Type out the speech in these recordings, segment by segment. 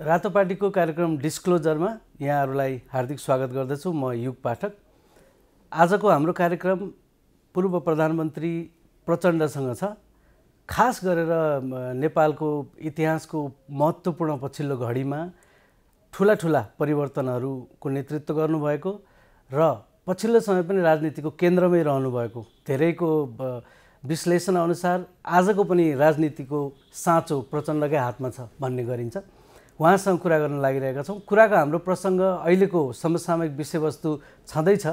रातो पार्टीको कार्यक्रम डिस्क्लोजरमा यहाँहरूलाई हार्दिक स्वागत गर्दछु। म युग पाठक। आजको हाम्रो कार्यक्रम पूर्व प्रधानमन्त्री प्रचण्डसँग छ। खास गरेर नेपालको इतिहासको महत्त्वपूर्ण पछिल्लो घडीमा ठुला ठुला परिवर्तनहरूको नेतृत्व गर्नुभएको र पछिल्लो समय पनि राजनीतिको केन्द्रमै रहनुभएको धेरैको विश्लेषण अनुसार आजको पनि राजनीतिको साँचो प्रचण्डकै हातमा छ भन्ने गरिन्छ। उहाँसँग कुरा गर्न लागिरहेका छौँ। कुराको हाम्रो प्रसङ्ग अहिलेको समसामयिक विषयवस्तु छँदैछ।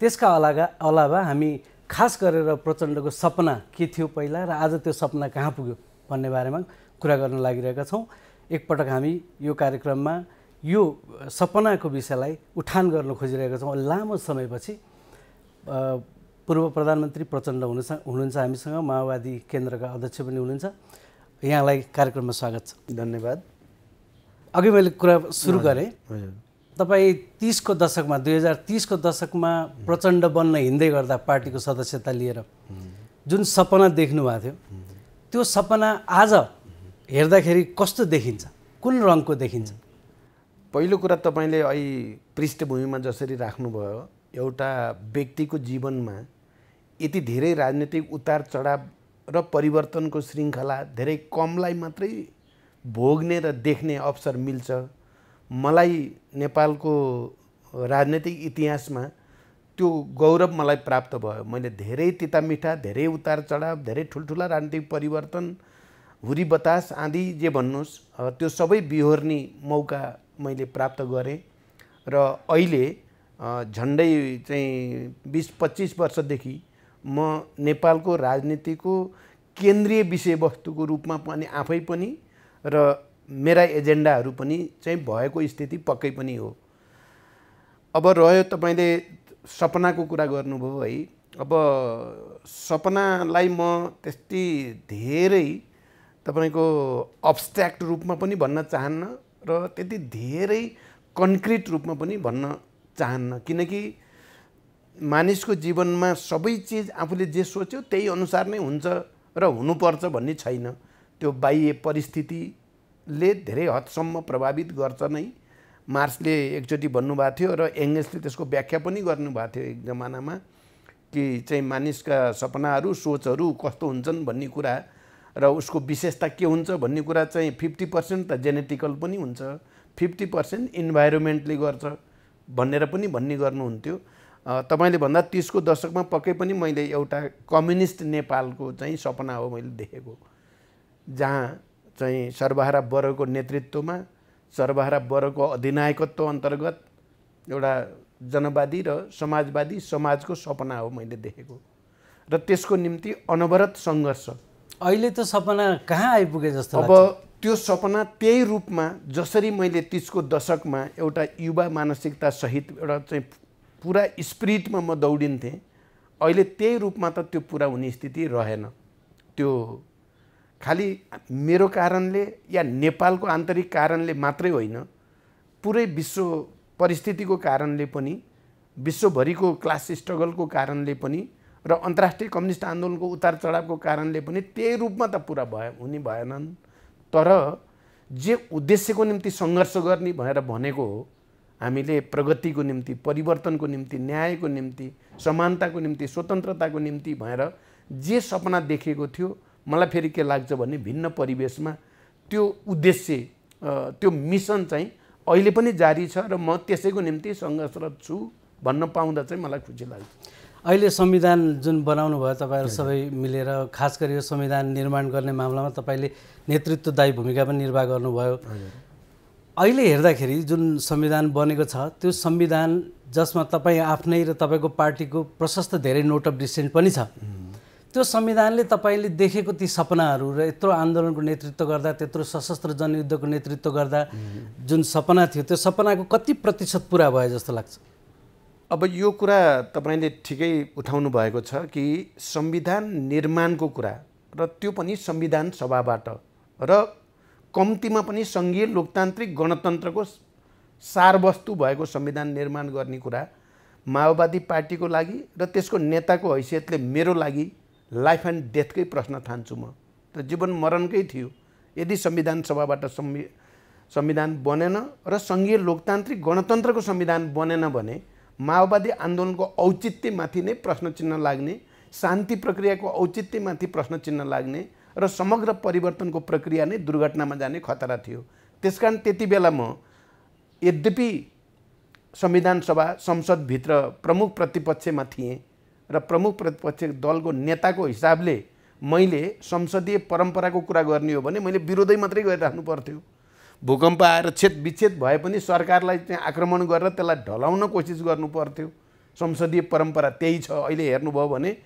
त्यसका अलावा अलावा हामी खास गरेर प्रचण्डको सपना के थियो पहिला र आज त्यो सपना कहाँ पुग्यो भन्ने बारेमा कुरा गर्न लागिरहेका छौँ। एकपटक हामी यो कार्यक्रममा यो सपनाको विषयलाई उठान गर्न खोजिरहेका छौँ। लामो समयपछि पूर्व प्रधानमन्त्री प्रचण्ड हुनु हुनुहुन्छ हामीसँग माओवादी केन्द्रका अध्यक्ष पनि हुनुहुन्छ। यहाँलाई कार्यक्रममा स्वागत छ। धन्यवाद। अघि मैले कुरा सुरु गरेँ। तपाईँ तिसको दशकमा दुई हजार तिसको दशकमा प्रचण्ड बन्न हिँड्दै गर्दा पार्टीको सदस्यता लिएर जुन सपना देख्नु भएको थियो त्यो सपना आज हेर्दाखेरि कस्तो देखिन्छ? कुन रङको देखिन्छ? पहिलो कुरा तपाईँले अहिले पृष्ठभूमिमा जसरी राख्नुभयो एउटा व्यक्तिको जीवनमा यति धेरै राजनीतिक उतार चढाव र परिवर्तनको श्रृङ्खला धेरै कमलाई मात्रै भोग्ने र देख्ने अवसर मिल्छ। मलाई नेपालको राजनैतिक इतिहासमा त्यो गौरव मलाई प्राप्त भयो। मैले धेरै तितामिठा धेरै उतार चढाव धेरै ठुल्ठुला राजनीतिक परिवर्तन हुरी बतास आदि जे भन्नुहोस् त्यो सबै बिहोर्ने मौका मैले प्राप्त गरेँ र अहिले झन्डै चाहिँ बिस पच्चिस वर्षदेखि म नेपालको राजनीतिको केन्द्रीय विषयवस्तुको रूपमा पनि आफै पनि र मेरा एजेन्डाहरू पनि चाहिँ भएको स्थिति पक्कै पनि हो। अब रह्यो तपाईँले सपनाको कुरा गर्नुभयो है। अब सपनालाई म त्यति धेरै तपाईँको अब्स्ट्र्याक्ट रूपमा पनि भन्न चाहन्न र त्यति धेरै कन्क्रिट रूपमा पनि भन्न चाहन्न। किनकि मानिसको जीवनमा सबै चिज आफूले जे सोच्यो त्यही अनुसार नै हुन्छ र हुनुपर्छ भन्ने छैन। त्यो बाह्य परिस्थितिले धेरै हदसम्म प्रभावित गर्छ नै। मार्क्सले एकचोटि भन्नुभएको थियो र एङ्गल्सले त्यसको व्याख्या पनि गर्नुभएको थियो एक जमानामा कि चाहिँ मानिसका सपनाहरू सोचहरू कस्तो हुन्छन् भन्ने कुरा र उसको विशेषता के हुन्छ भन्ने कुरा चाहिँ फिफ्टी पर्सेन्ट त जेनेटिकल पनि हुन्छ फिफ्टी पर्सेन्ट इन्भाइरोमेन्टले गर्छ भनेर पनि भन्ने गर्नुहुन्थ्यो। तपाईँले भन्दा तिसको दशकमा पक्कै पनि मैले एउटा कम्युनिस्ट नेपालको चाहिँ सपना हो मैले देखेको जहाँ चाहिँ सर्वहारा बरको नेतृत्वमा सर्वहारा बरको अधिनायकत्व अन्तर्गत एउटा जनवादी र समाजवादी समाजको सपना हो मैले देखेको। र त्यसको निम्ति अनवरत सङ्घर्ष। अहिले त सपना कहाँ आइपुगे जस्तो अब त्यो सपना त्यही रूपमा जसरी मैले तिसको दशकमा एउटा युवा मानसिकता सहित एउटा चाहिँ पुरा स्पिरिटमा म दौडिन्थेँ अहिले त्यही रूपमा त त्यो पुरा हुने स्थिति रहेन। त्यो खालि मेरो कारणले या नेपालको आन्तरिक कारणले मात्रै होइन पुरै विश्व परिस्थितिको कारणले पनि विश्वभरिको क्लास स्ट्रगलको कारणले पनि र अन्तर्राष्ट्रिय कम्युनिस्ट आन्दोलनको उतार चढावको कारणले पनि त्यही रूपमा त पुरा भयो हुने भएनन्। तर जे उद्देश्यको निम्ति सङ्घर्ष गर्ने भनेर भनेको हो हामीले प्रगतिको निम्ति परिवर्तनको निम्ति न्यायको निम्ति समानताको निम्ति स्वतन्त्रताको निम्ति भएर जे सपना देखेको थियो मलाई फेरि के लाग्छ भने भिन्न परिवेशमा त्यो उद्देश्य त्यो मिसन चाहिँ अहिले पनि जारी छ र म त्यसैको निम्ति सङ्घर्षरत छु भन्न पाउँदा चाहिँ मलाई खुसी लाग्छ। अहिले संविधान जुन बनाउनु भयो तपाईँहरू सबै मिलेर खास गरी यो संविधान निर्माण गर्ने मामलामा तपाईँले नेतृत्वदायी भूमिका पनि निर्वाह गर्नुभयो। अहिले हेर्दाखेरि जुन संविधान बनेको छ त्यो संविधान जसमा तपाईँ आफ्नै र तपाईँको पार्टीको प्रशस्त धेरै नोट अफ डिसेन्ट पनि छ। त्यो संविधानले तपाईँले देखेको ती सपनाहरू र यत्रो आन्दोलनको नेतृत्व गर्दा त्यत्रो सशस्त्र जनयुद्धको नेतृत्व गर्दा जुन सपना थियो त्यो सपनाको कति प्रतिशत पुरा भयो जस्तो लाग्छ? अब यो कुरा तपाईँले ठिकै उठाउनु भएको छ कि संविधान निर्माणको कुरा र त्यो पनि संविधान सभाबाट र कम्तीमा पनि सङ्घीय लोकतान्त्रिक गणतन्त्रको सारवस्तु भएको संविधान निर्माण गर्ने कुरा माओवादी पार्टीको लागि र त्यसको नेताको हैसियतले मेरो लागि लाइफ एन्ड डेथकै प्रश्न ठान्छु म। त जीवन मरणकै थियो। यदि संविधान सभाबाट संवि संविधान बनेन र सङ्घीय लोकतान्त्रिक गणतन्त्रको संविधान बनेन भने माओवादी आन्दोलनको औचित्यमाथि नै प्रश्न चिन्ह लाग्ने शान्ति प्रक्रियाको औचित्यमाथि प्रश्न चिन्ह लाग्ने र समग्र परिवर्तनको प्रक्रिया नै दुर्घटनामा जाने खतरा थियो। त्यसकारण त्यति बेला म यद्यपि संविधान सभा संसदभित्र प्रमुख प्रतिपक्षमा थिएँ र प्रमुख प्रतिपक्ष दलको नेताको हिसाबले मैले संसदीय परम्पराको कुरा गर्ने हो भने मैले विरोधै मात्रै गरिराख्नु पर्थ्यो। भूकम्प आएर छेद विच्छेद भए पनि सरकारलाई चाहिँ आक्रमण गरेर त्यसलाई ढलाउन कोसिस गर्नु पर्थ्यो। संसदीय परम्परा त्यही छ अहिले हेर्नुभयो भने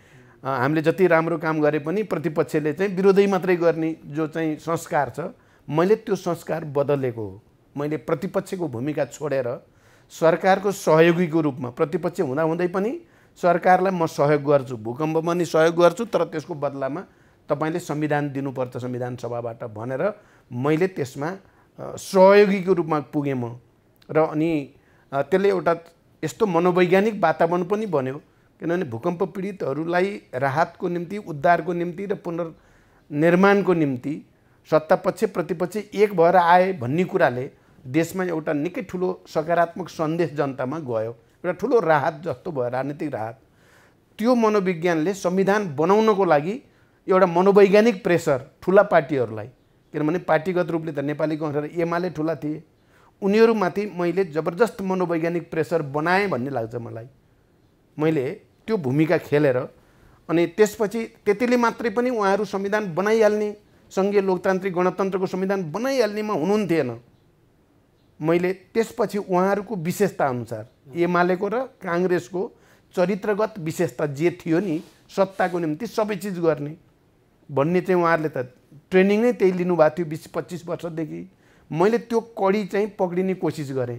हामीले जति राम्रो काम गरे पनि प्रतिपक्षले चाहिँ विरोधै मात्रै गर्ने जो चाहिँ संस्कार छ मैले त्यो संस्कार बदलेको हो। मैले प्रतिपक्षको भूमिका छोडेर सरकारको सहयोगीको रूपमा प्रतिपक्ष हुँदाहुँदै पनि सरकारलाई म सहयोग गर्छु भूकम्पमा नि सहयोग गर्छु तर त्यसको बदलामा तपाईँले संविधान दिनुपर्छ संविधान सभाबाट भनेर मैले त्यसमा सहयोगीको रूपमा पुगेँ म। र अनि त्यसले एउटा यस्तो मनोवैज्ञानिक वातावरण पनि बन्यो किनभने भूकम्प पीडितहरूलाई राहतको निम्ति उद्धारको निम्ति र पुनर्निर्माणको निम्ति सत्तापक्ष प्रतिपक्ष एक भएर आए भन्ने कुराले देशमा एउटा निकै ठुलो सकारात्मक सन्देश जनतामा गयो। एउटा ठुलो राहत जस्तो भयो राजनीतिक राहत। त्यो मनोविज्ञानले संविधान बनाउनको लागि एउटा मनोवैज्ञानिक प्रेसर ठुला पार्टीहरूलाई किनभने पार्टीगत रूपले त नेपाली कङ्ग्रेस एमाले ठुला थिए। उनीहरूमाथि मैले जबरजस्त मनोवैज्ञानिक प्रेसर बनाएँ भन्ने लाग्छ मलाई। मैले त्यो भूमिका खेलेर अनि त्यसपछि त्यतिले मात्रै पनि उहाँहरू संविधान बनाइहाल्ने सङ्घीय लोकतान्त्रिक गणतन्त्रको संविधान बनाइहाल्नेमा हुनुहुन्थेन। मैले त्यसपछि उहाँहरूको विशेषता अनुसार एमालेको र काङ्ग्रेसको चरित्रगत विशेषता जे थियो नि सत्ताको निम्ति सबै चिज गर्ने भन्ने चाहिँ उहाँहरूले त ट्रेनिङ नै त्यही लिनुभएको थियो बिस पच्चिस वर्षदेखि। मैले त्यो कडी चाहिँ पक्रिने कोसिस गरेँ।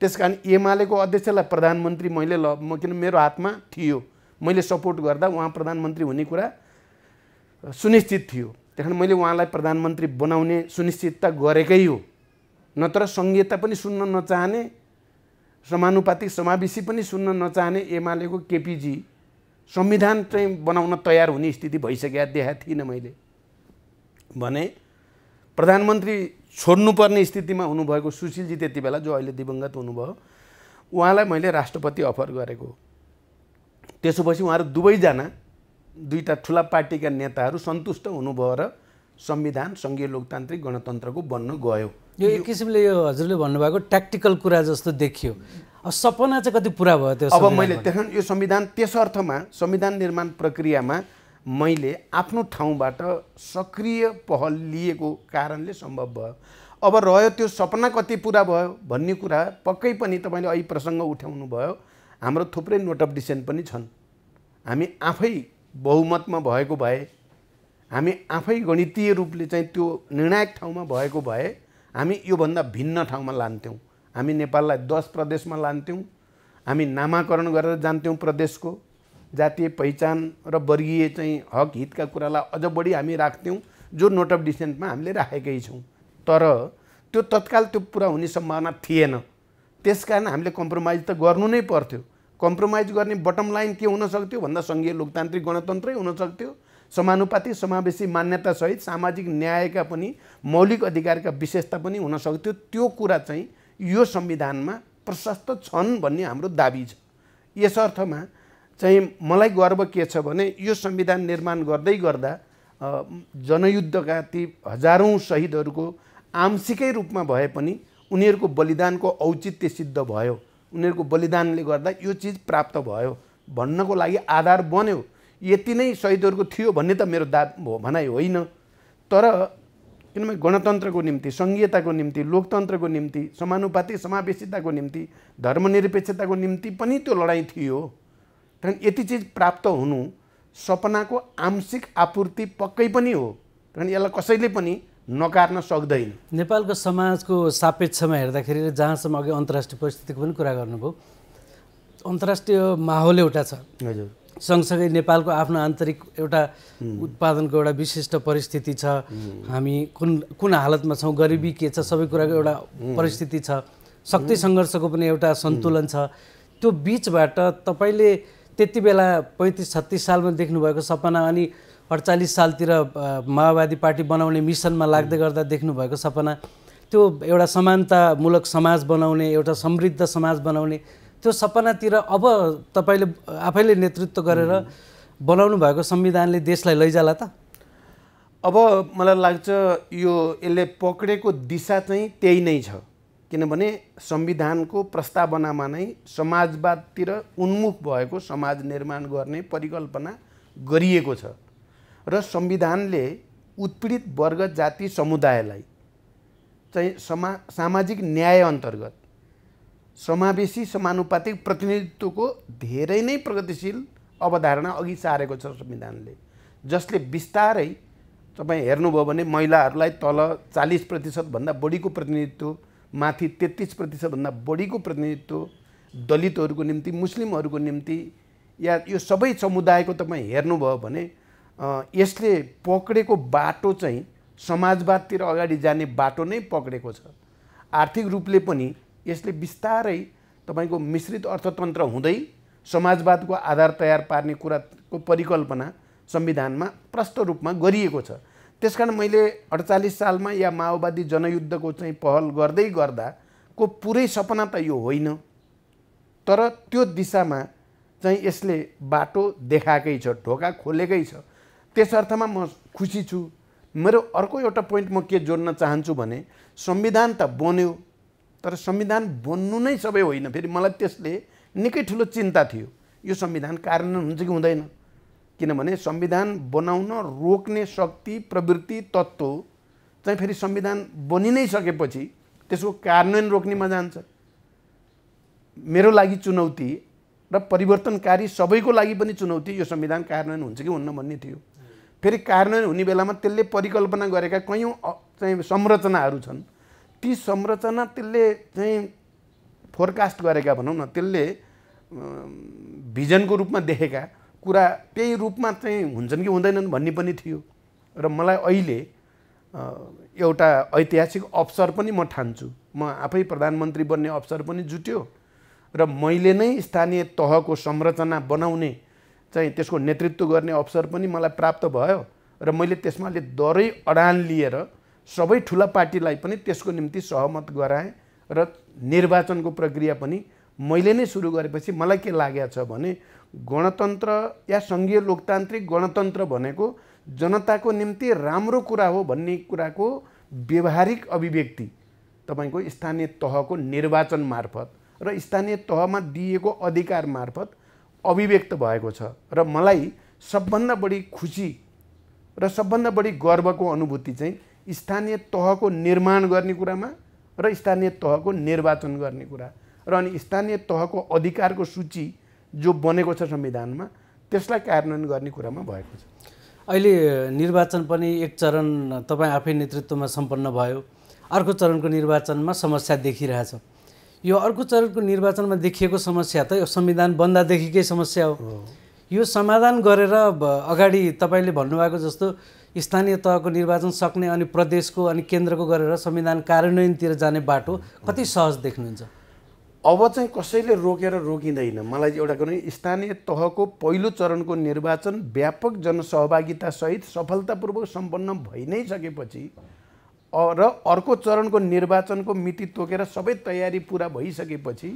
त्यस कारण एमालेको अध्यक्षलाई प्रधानमन्त्री मैले ल म किन मेरो हातमा थियो। मैले सपोर्ट गर्दा उहाँ प्रधानमन्त्री हुने कुरा सुनिश्चित थियो। त्यस मैले उहाँलाई प्रधानमन्त्री बनाउने सुनिश्चितता गरेकै हो। नत्र सङ्घीयता पनि सुन्न नचाहने समानुपातिक समावेशी पनि सुन्न नचाहने एमालेको केपिजी संविधान चाहिँ बनाउन तयार हुने स्थिति भइसकेका देखाएको थिइनँ मैले। भने प्रधानमन्त्री छोड्नुपर्ने स्थितिमा हुनुभएको सुशीलजी त्यति बेला जो अहिले दिवङ्गत हुनुभयो उहाँलाई मैले राष्ट्रपति अफर गरेको। त्यसोपछि उहाँहरू दुवैजना दुईवटा ठुला पार्टीका नेताहरू सन्तुष्ट हुनुभयो र संविधान सङ्घीय लोकतान्त्रिक गणतन्त्रको बन्न गयो। यो एक किसिमले यो हजुरले भन्नुभएको ट्याक्टिकल कुरा जस्तो देखियो। अब सपना चाहिँ कति पुरा भयो त्यो अब मैले त्यहाँ यो संविधान त्यस अर्थमा संविधान निर्माण प्रक्रियामा मैले आफ्नो ठाउँबाट सक्रिय पहल लिएको कारणले सम्भव भयो। अब रह्यो त्यो सपना कति पुरा भयो भन्ने कुरा पक्कै पनि तपाईँले अहिले प्रसङ्ग उठाउनु भयो। हाम्रो थुप्रै नोट अफ डिसेन्ट पनि छन्। हामी आफै बहुमतमा भएको भए हामी आफै गणितीय रूपले चाहिँ त्यो निर्णायक ठाउँमा भएको भए हामी योभन्दा भिन्न ठाउँमा लान्थ्यौँ। हामी नेपाललाई दस प्रदेशमा लान्थ्यौँ। हामी नामाकरण गरेर जान्थ्यौँ प्रदेशको। जातीय पहिचान र वर्गीय चाहिँ हक हितका कुरालाई अझ बढी हामी राख्थ्यौँ जो नोट अफ डिसेन्टमा हामीले राखेकै छौँ। तर त्यो तत्काल त्यो पुरा हुने सम्भावना थिएन। त्यस कारण हामीले कम्प्रोमाइज त गर्नु नै पर्थ्यो। कम्प्रोमाइज गर्ने बटम लाइन के हुनसक्थ्यो भन्दा सङ्घीय लोकतान्त्रिक गणतन्त्रै हुनसक्थ्यो समानुपातिक समावेशी मान्यतासहित सामाजिक न्यायका पनि मौलिक अधिकारका विशेषता पनि हुनसक्थ्यो त्यो कुरा चाहिँ यो संविधानमा प्रशस्त छन् भन्ने हाम्रो दाबी छ। यस अर्थमा चाहिँ मलाई गर्व के छ भने यो संविधान निर्माण गर्दै गर्दा जनयुद्धका ती हजारौँ शहीदहरूको आंशिकै रूपमा भए पनि उनीहरूको बलिदानको औचित्य सिद्ध भयो। उनीहरूको बलिदानले गर्दा यो चिज प्राप्त भयो। भन्नको लागि आधार बन्यो। यति नै शहीदहरूको थियो भन्ने त मेरो दा भनाइ होइन। तर किनभने गणतन्त्रको निम्ति सङ्घीयताको निम्ति लोकतन्त्रको निम्ति समानुपातिक समावेशिताको निम्ति धर्मनिरपेक्षताको निम्ति पनि त्यो लडाइँ थियो। तर यति चिज प्राप्त हुनु सपनाको आंशिक आपूर्ति पक्कै पनि हो। तर यसलाई कसैले पनि नकार्न सक्दैन। नेपालको समाजको सापेक्षमा हेर्दाखेरि जहाँसम्म अघि अन्तर्राष्ट्रिय परिस्थितिको पनि कुरा गर्नुभयो अन्तर्राष्ट्रिय माहौल एउटा छ। हजुर। सँगसँगै नेपालको आफ्नो आन्तरिक एउटा उत्पादनको एउटा विशिष्ट परिस्थिति छ। हामी कुन कुन हालतमा छौँ गरिबी के छ सबै कुराको एउटा परिस्थिति छ। शक्ति सङ्घर्षको पनि एउटा सन्तुलन छ। त्यो बिचबाट तपाईँले त्यति बेला पैँतिस छत्तिस सालमा देख्नुभएको सपना अनि अडचालिस सालतिर माओवादी पार्टी बनाउने मिसनमा लाग्दै गर्दा देख्नुभएको सपना। त्यो एउटा समानतामूलक समाज बनाउने एउटा समृद्ध समाज बनाउने त्यो सपनातिर अब तपाईँले आफैले नेतृत्व गरेर बनाउनु भएको संविधानले देशलाई लैजाला त? अब मलाई लाग्छ यो यसले पक्रेको दिशा चाहिँ त्यही नै छ। किनभने संविधानको प्रस्तावनामा नै समाजवादतिर उन्मुख भएको समाज निर्माण गर्ने परिकल्पना गरिएको छ र संविधानले उत्पीडित वर्ग जाति समुदायलाई चाहिँ समा सामाजिक न्याय अन्तर्गत समावेशी समानुपातिक प्रतिनिधित्वको धेरै नै प्रगतिशील अवधारणा अघि सारेको छ संविधानले। जसले बिस्तारै तपाईँ हेर्नुभयो भने महिलाहरूलाई तल चालिस प्रतिशतभन्दा बढीको प्रतिनिधित्व माथि तेत्तिस प्रतिशतभन्दा बढीको प्रतिनिधित्व दलितहरूको निम्ति मुस्लिमहरूको निम्ति या यो सबै समुदायको तपाईँ हेर्नुभयो भने यसले पक्रेको बाटो चाहिँ समाजवादतिर अगाडि जाने बाटो नै पक्रेको छ। आर्थिक रूपले पनि यसले बिस्तारै तपाईँको मिश्रित अर्थतन्त्र हुँदै समाजवादको आधार तयार पार्ने कुराको परिकल्पना संविधानमा प्रष्ट रूपमा गरिएको छ। त्यस कारण मैले अडचालिस सालमा या माओवादी जनयुद्धको चाहिँ पहल गर्दै गर्दाको पुरै सपना त यो होइन। तर त्यो दिशामा चाहिँ यसले बाटो देखाएकै छ ढोका खोलेकै छ। त्यस अर्थमा म खुसी छु। मेरो अर्को एउटा पोइन्ट म के जोड्न चाहन्छु भने संविधान त बन्यो। तर संविधान बन्नु नै सबै होइन। फेरि मलाई त्यसले निकै ठुलो चिन्ता थियो। यो संविधान कार्यान्वयन हुन्छ कि हुँदैन? किनभने संविधान बनाउन रोक्ने शक्ति प्रवृत्ति तत्त्व चाहिँ फेरि संविधान बनि नै सकेपछि त्यसको कार्यान्वयन रोक्नेमा जान्छ। मेरो लागि चुनौती र परिवर्तनकारी सबैको लागि पनि चुनौती यो संविधान कार्यान्वयन हुन्छ कि हुन्न भन्ने थियो। फेरि कार्यान्वयन हुने बेलामा त्यसले परिकल्पना गरेका कैयौँ चाहिँ संरचनाहरू छन्। ती संरचना त्यसले चाहिँ फोरकास्ट गरेका भनौँ न त्यसले भिजनको रूपमा देखेका कुरा त्यही रूपमा चाहिँ हुन्छन् कि हुँदैनन् भन्ने पनि थियो। र मलाई अहिले एउटा ऐतिहासिक अवसर पनि म ठान्छु। म आफै प्रधानमन्त्री बन्ने अवसर पनि जुट्यो र मैले नै स्थानीय तहको संरचना बनाउने चाहिँ त्यसको नेतृत्व गर्ने अवसर पनि मलाई प्राप्त भयो र मैले त्यसमा दरै अडान लिएर सबै ठुला पार्टीलाई पनि त्यसको निम्ति सहमत गराएँ र निर्वाचनको प्रक्रिया पनि मैले नै सुरु गरेपछि मलाई के लागेको छ भने गणतन्त्र या सङ्घीय लोकतान्त्रिक गणतन्त्र भनेको जनताको निम्ति राम्रो कुरा हो भन्ने कुराको व्यवहारिक अभिव्यक्ति। तपाईँको स्थानीय तहको निर्वाचन मार्फत र स्थानीय तहमा दिएको अधिकार मार्फत अभिव्यक्त भएको छ र मलाई सबभन्दा बढी खुसी र सबभन्दा बढी गर्वको अनुभूति चाहिँ स्थानीय तहको निर्माण गर्ने कुरामा र स्थानीय तहको निर्वाचन गर्ने कुरा। र अनि स्थानीय तहको अधिकारको सूची जो बनेको छ संविधानमा त्यसलाई कार्यान्वयन गर्ने कुरामा भएको छ। अहिले निर्वाचन पनि एक चरण तपाईँ आफै नेतृत्वमा सम्पन्न भयो। अर्को चरणको निर्वाचनमा समस्या देखिरहेछ। यो अर्को चरणको निर्वाचनमा देखिएको समस्या त यो संविधान बन्दादेखिकै समस्या हो। यो समाधान गरेर अगाडि तपाईँले भन्नुभएको जस्तो स्थानीय तहको निर्वाचन सक्ने अनि प्रदेशको अनि केन्द्रको गरेर संविधान कार्यान्वयनतिर जाने बाटो कति सहज देख्नुहुन्छ? अब चाहिँ कसैले रोकेर रोकिँदैन। मलाई एउटा कुरो स्थानीय तहको पहिलो चरणको निर्वाचन व्यापक जनसहभागितासहित सफलतापूर्वक सम्पन्न भइ नै सकेपछि र अर्को चरणको निर्वाचनको मिति तोकेर सबै तयारी पुरा भइसकेपछि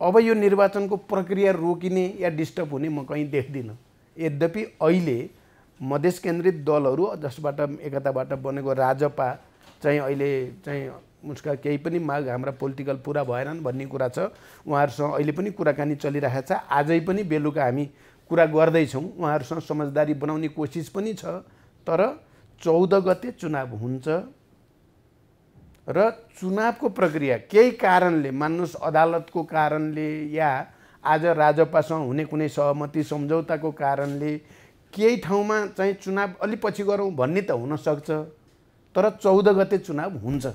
अब यो निर्वाचनको प्रक्रिया रोकिने या डिस्टर्ब हुने म कहीँ देख्दिनँ। यद्यपि अहिले मधेस केन्द्रित दलहरू जसबाट एकताबाट बनेको राजपा चाहिँ अहिले चाहिँ उसका केही पनि माग हाम्रा पोलिटिकल पुरा भएनन् भन्ने कुरा छ। उहाँहरूसँग अहिले पनि कुराकानी चलिरहेको छ। आजै पनि बेलुका हामी कुरा गर्दैछौँ। उहाँहरूसँग समझदारी बनाउने कोसिस पनि छ। तर चौध गते चुनाव हुन्छ र चुनावको प्रक्रिया केही कारणले मान्नुहोस् अदालतको कारणले या आज राजपासँग हुने कुनै सहमति सम्झौताको कारणले केही ठाउँमा चाहिँ चुनाव अलिक पछि गरौँ भन्ने त हुनसक्छ तर चौध गते चुनाव हुन्छ।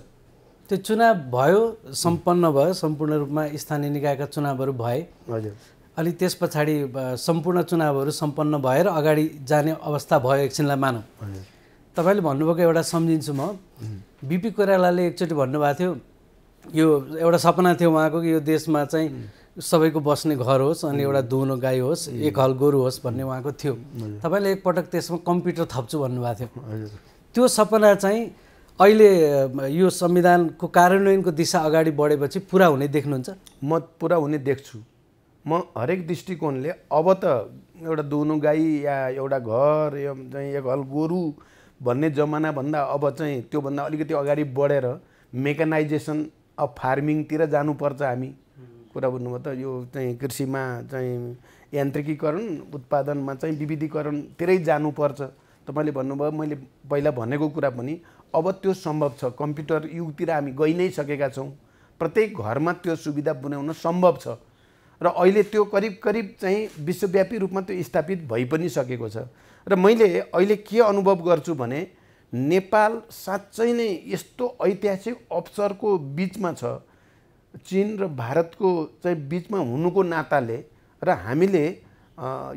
त्यो चुनाव भयो सम्पन्न भयो सम्पूर्ण रूपमा स्थानीय निकायका चुनावहरू भए। हजुर। अनि त्यस पछाडि सम्पूर्ण चुनावहरू सम्पन्न भएर अगाडि जाने अवस्था भयो एकछिनलाई मानौँ। तपाईँले भन्नुभएको एउटा सम्झिन्छु म। बिपी कोइरालाले एकचोटि भन्नुभएको थियो यो एउटा सपना थियो उहाँको कि यो देशमा चाहिँ सबैको बस्ने घर होस् अनि एउटा दुहुनो गाई होस् एक हल गोरु होस् भन्ने उहाँको थियो। तपाईँले एकपटक त्यसमा कम्प्युटर थप्छु भन्नुभएको थियो। त्यो सपना चाहिँ अहिले यो संविधानको कार्यान्वयनको दिशा अगाडि बढेपछि पुरा हुने देख्नुहुन्छ? म पुरा हुने देख्छु। म हरेक दृष्टिकोणले अब त एउटा दुहुनु गाई या एउटा घर या एक हल गोरु भन्ने जमानाभन्दा अब चाहिँ त्योभन्दा अलिकति अगाडि बढेर मेकानाइजेसन अफ फार्मिङतिर जानुपर्छ हामी। कुरा बुझ्नुभयो त यो चाहिँ कृषिमा चाहिँ यान्त्रिकीकरण उत्पादनमा चाहिँ विविधीकरणतिरै जानुपर्छ। तपाईँले भन्नुभयो मैले पहिला भनेको कुरा पनि अब त्यो सम्भव छ। कम्प्युटर युगतिर हामी गइ नै सकेका छौँ। प्रत्येक घरमा त्यो सुविधा बनाउन सम्भव छ। र अहिले त्यो करिब करिब चाहिँ विश्वव्यापी रूपमा त्यो स्थापित भइ पनि सकेको छ। र मैले अहिले के अनुभव गर्छु भने नेपाल साँच्चै नै यस्तो ऐतिहासिक अवसरको बिचमा छ। चिन र भारतको चाहिँ बिचमा हुनुको नाताले र हामीले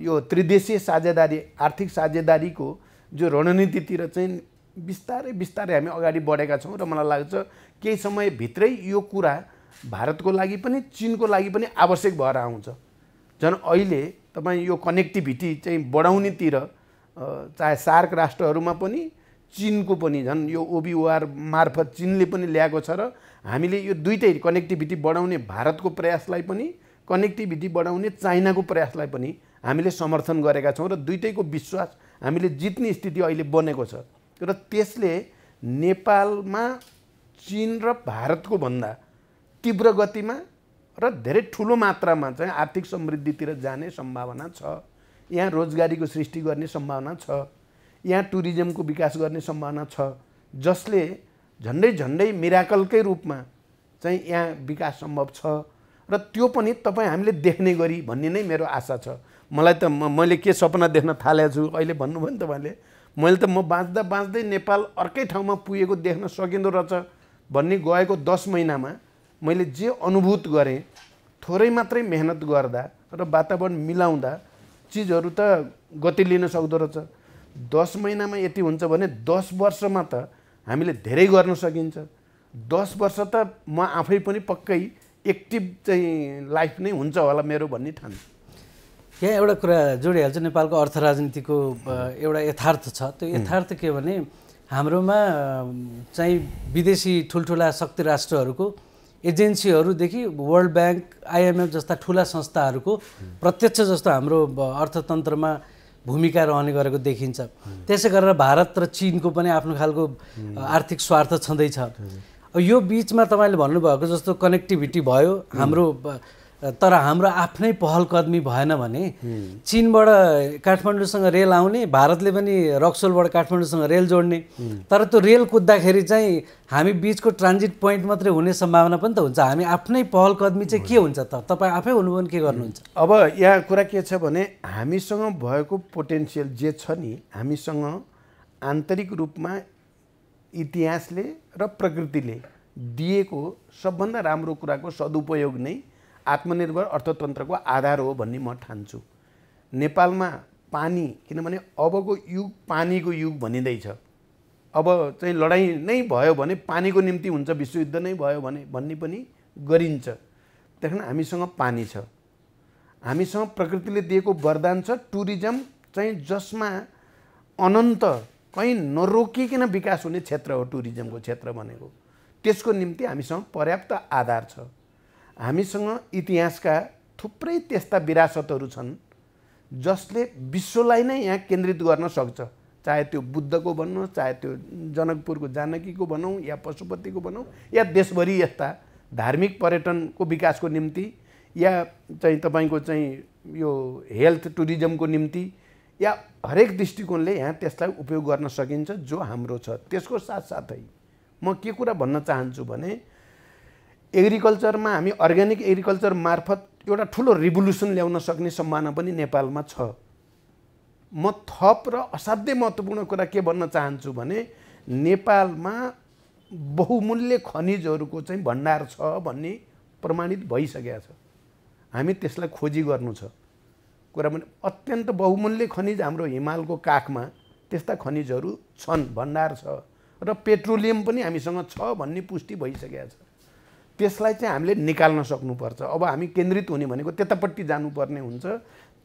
यो त्रिदेशीय साझेदारी आर्थिक साझेदारीको जो रणनीतितिर चाहिँ बिस्तारै बिस्तारै हामी अगाडि बढेका छौँ र मलाई लाग्छ केही समयभित्रै यो कुरा भारतको लागि पनि चिनको लागि पनि आवश्यक भएर आउँछ। झन् अहिले तपाईँ यो कनेक्टिभिटी चाहिँ बढाउनेतिर चाहे सार्क राष्ट्रहरूमा पनि चिनको पनि झन् यो ओबिओआर मार्फत चिनले पनि ल्याएको छ र हामीले यो दुइटै कनेक्टिभिटी बढाउने भारतको प्रयासलाई पनि कनेक्टिभिटी बढाउने चाइनाको प्रयासलाई पनि हामीले समर्थन गरेका छौँ र दुइटैको विश्वास हामीले जित्ने स्थिति अहिले बनेको छ। र त्यसले नेपालमा चिन र भारतको भन्दा तीव्र गतिमा र धेरै ठुलो मात्रामा चाहिँ आर्थिक समृद्धितिर जाने सम्भावना छ। यहाँ रोजगारीको सृष्टि गर्ने सम्भावना छ। यहाँ टुरिज्मको विकास गर्ने सम्भावना छ। जसले झन्डै झन्डै मिराकलकै रूपमा चाहिँ यहाँ विकास सम्भव छ र त्यो पनि तपाईँ हामीले देख्ने गरी भन्ने नै मेरो आशा छ। मलाई त मैले के सपना देख्न थालेको छु? अहिले भन्नुभयो नि तपाईँले। मैले त म बाँच्दा बाँच्दै नेपाल अर्कै ठाउँमा पुगेको देख्न सकिँदो रहेछ भन्ने गएको दस महिनामा मैले जे अनुभूत गरेँ थोरै मात्रै मेहनत गर्दा र वातावरण मिलाउँदा चिजहरू त गति लिन सक्दो रहेछ। दस महिनामा यति हुन्छ भने दस वर्षमा त हामीले धेरै गर्न सकिन्छ। दस वर्ष त म आफै पनि पक्कै एक्टिभ चाहिँ लाइफ नै हुन्छ होला मेरो भन्ने ठान्छु। यहाँ एउटा कुरा जोडिहाल्छु नेपालको अर्थ राजनीतिको एउटा यथार्थ छ। त्यो यथार्थ के भने हाम्रोमा चाहिँ विदेशी ठुल्ठुला शक्ति राष्ट्रहरूको एजेन्सीहरूदेखि वर्ल्ड ब्याङ्क आइएमएफ जस्ता ठुला संस्थाहरूको प्रत्यक्ष जस्तो हाम्रो अर्थतन्त्रमा भूमिका रहने गरेको देखिन्छ। त्यसै गरेर भारत र चिनको पनि आफ्नो खालको आर्थिक स्वार्थ छँदैछ। यो बिचमा तपाईँले भन्नुभएको जस्तो कनेक्टिभिटी भयो हाम्रो तर हाम्रो आफ्नै पहल कदमी भएन भने चिनबाट काठमाडौँसँग रेल आउने भारतले पनि रक्सोलबाट काठमाडौँसँग रेल जोड्ने। तर त्यो रेल कुद्दाखेरि चाहिँ हामी बिचको ट्रान्जिट पोइन्ट मात्रै हुने सम्भावना पनि त हुन्छ। हामी आफ्नै पहल कदमी चाहिँ के हुन्छ त? तपाईँ आफै हुनुभयो भने के गर्नुहुन्छ? अब यहाँ कुरा के छ भने हामीसँग भएको पोटेन्सियल जे छ नि हामीसँग आन्तरिक रूपमा इतिहासले र प्रकृतिले दिएको सबभन्दा राम्रो कुराको सदुपयोग नै आत्मनिर्भर अर्थतन्त्रको आधार हो भन्ने म ठान्छु। नेपालमा पानी किनभने अबको युग पानीको युग भनिँदैछ। अब चाहिँ लडाइँ नै भयो भने पानीको निम्ति हुन्छ विश्वयुद्ध नै भयो भने भन्ने पनि गरिन्छ। त्यही हामीसँग पानी छ। हामीसँग प्रकृतिले दिएको वरदान छ टुरिज्म चाहिँ जसमा अनन्त कहीँ नरोकिकन विकास हुने क्षेत्र हो टुरिज्मको क्षेत्र भनेको। त्यसको निम्ति हामीसँग पर्याप्त आधार छ। हामीसँग इतिहासका थुप्रै त्यस्ता विरासतहरू छन् जसले विश्वलाई नै यहाँ केन्द्रित गर्न सक्छ। चाहे त्यो बुद्धको भनौँ चाहे त्यो जनकपुरको जानकीको भनौँ या पशुपतिको भनौँ या देशभरि यस्ता धार्मिक पर्यटनको विकासको निम्ति या चाहिँ तपाईँको चाहिँ यो हेल्थ टुरिज्मको निम्ति या हरेक दृष्टिकोणले यहाँ त्यसलाई उपयोग गर्न सकिन्छ जो हाम्रो छ। त्यसको साथसाथै म के कुरा भन्न चाहन्छु भने एग्रिकल्चरमा हामी अर्ग्यानिक एग्रिकल्चर मार्फत एउटा ठुलो रिभोल्युसन ल्याउन सक्ने सम्भावना पनि नेपालमा छ। म थप र असाध्यै महत्त्वपूर्ण कुरा के भन्न चाहन्छु भने नेपालमा बहुमूल्य खनिजहरूको चाहिँ भण्डार छ भन्ने प्रमाणित भइसकेको छ। हामी त्यसलाई खोजी गर्नु छ। कुरा भने अत्यन्त बहुमूल्य खनिज हाम्रो हिमालको काखमा त्यस्ता खनिजहरू छन् भण्डार छ र पेट्रोलियम पनि हामीसँग छ भन्ने पुष्टि भइसकेको छ। त्यसलाई चाहिँ हामीले निकाल्न सक्नुपर्छ। अब हामी केन्द्रित हुने भनेको त्यतापट्टि जानुपर्ने हुन्छ।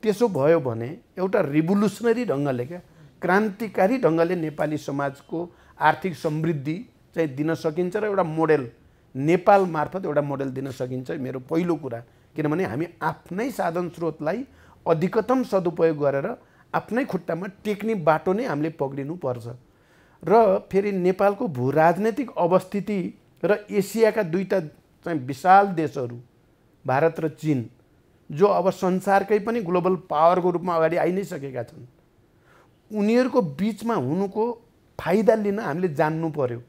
त्यसो भयो भने एउटा रिभोल्युसनरी ढङ्गले क्या क्रान्तिकारी ढङ्गले नेपाली समाजको आर्थिक समृद्धि चाहिँ दिन सकिन्छ र एउटा मोडेल नेपाल मार्फत एउटा मोडेल दिन सकिन्छ मेरो पहिलो कुरा। किनभने हामी आफ्नै साधन स्रोतलाई अधिकतम सदुपयोग गरेर आफ्नै खुट्टामा टेक्ने बाटो नै हामीले पक्रिनु पर्छ र फेरि नेपालको भू राजनैतिक अवस्थिति र एसियाका दुईवटा चाहिँ विशाल देशहरू भारत र चिन जो अब संसारकै पनि ग्लोबल पावरको रूपमा अगाडि आइ नै सकेका छन् उनीहरूको बिचमा हुनुको फाइदा लिन हामीले जान्नु पर्यो।